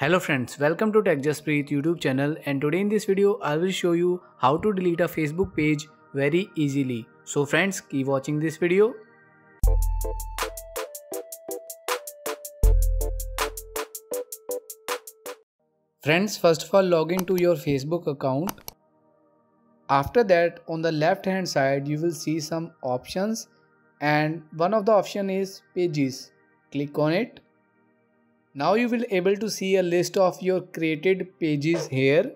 Hello friends, welcome to Tech Jaspreet YouTube channel and today in this video I will show you how to delete a Facebook page very easily. So friends keep watching this video. Friends first of all log into your Facebook account. After that on the left hand side you will see some options and one of the option is pages. Click on it now you will able to see a list of your created pages here.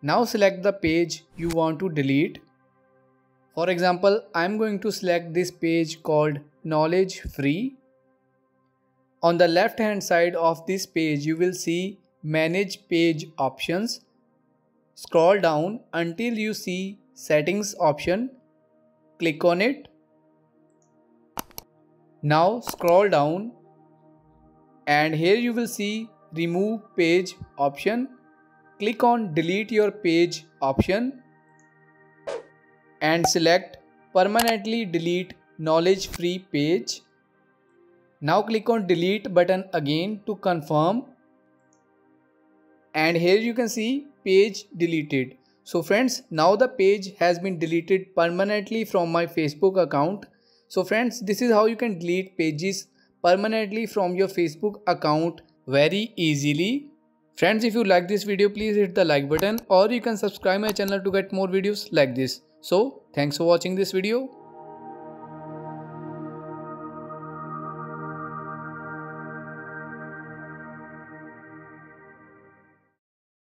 Now select the page you want to delete. For example, I am going to select this page called knowledge free. On the left hand side of this page you will see manage page options. Scroll down until you see settings option. Click on it. Now scroll down and here you will see remove page option. Click on delete your page option. And select permanently delete knowledge free page. Now click on delete button again to confirm. And here you can see page deleted. So friends now the page has been deleted permanently from my facebook account. So friends this is how you can delete pages permanently from your Facebook account very easily. Friends, if you like this video, please hit the like button or you can subscribe my channel to get more videos like this. So, thanks for watching this video.